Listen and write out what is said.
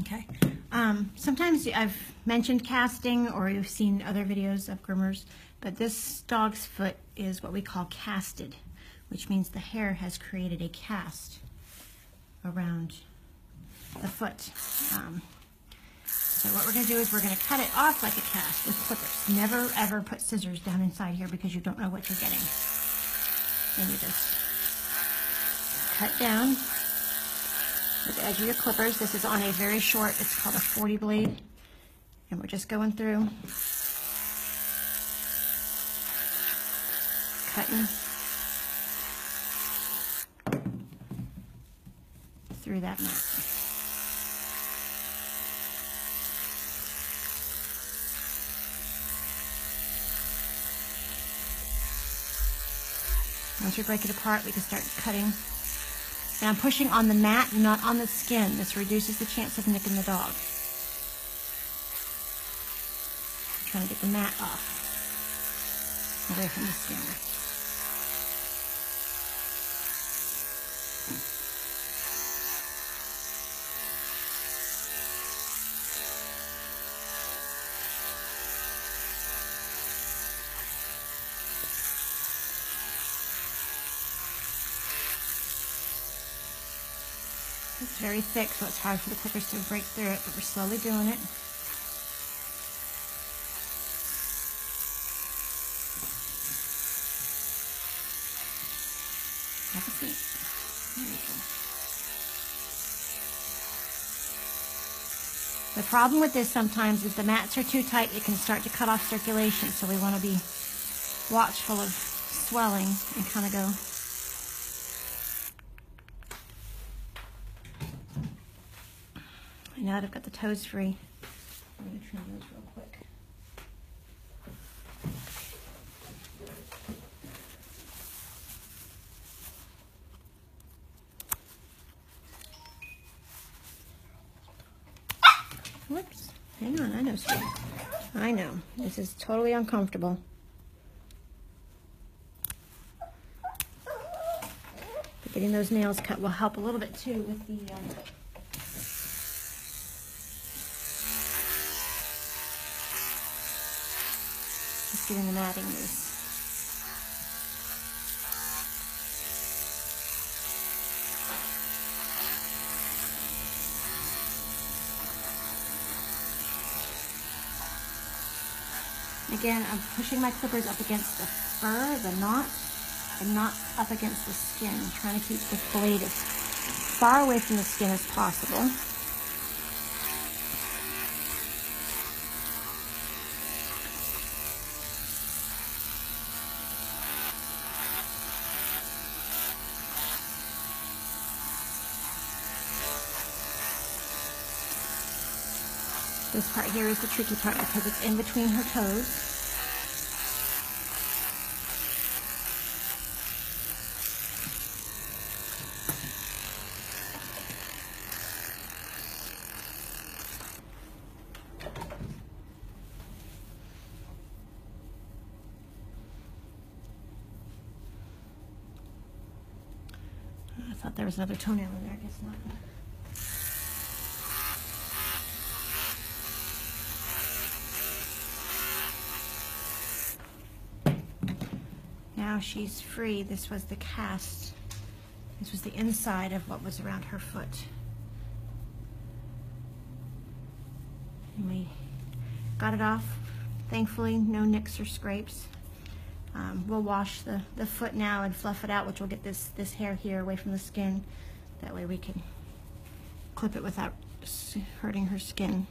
Okay. Um, sometimes I've mentioned casting or you've seen other videos of groomers, but this dog's foot is what we call casted, which means the hair has created a cast around the foot. Um, so what we're going to do is we're going to cut it off like a cast with clippers. Never ever put scissors down inside here because you don't know what you're getting. And you just cut down the edge of your clippers. This is on a very short, it's called a 40 blade. And we're just going through, cutting through that mat. Once we break it apart, we can start cutting and I'm pushing on the mat, not on the skin. This reduces the chance of nicking the dog. I'm trying to get the mat off, away from the skin. It's very thick, so it's hard for the clippers to break through it, but we're slowly doing it. Have a seat. There you go. The problem with this sometimes is the mats are too tight, it can start to cut off circulation, so we want to be watchful of swelling and kind of go now that I've got the toes free, I'm going to trim those real quick. Whoops. Hang on, I know. I know. This is totally uncomfortable. But getting those nails cut will help a little bit too with the... Um, getting the matting loose. Again, I'm pushing my clippers up against the fur, the knot, and not up against the skin. I'm trying to keep the blade as far away from the skin as possible. This part here is the tricky part because it's in between her toes. I thought there was another toenail in there, I guess not. Now she's free. This was the cast. This was the inside of what was around her foot. And we got it off. Thankfully, no nicks or scrapes. Um, we'll wash the, the foot now and fluff it out, which will get this, this hair here away from the skin. That way we can clip it without hurting her skin.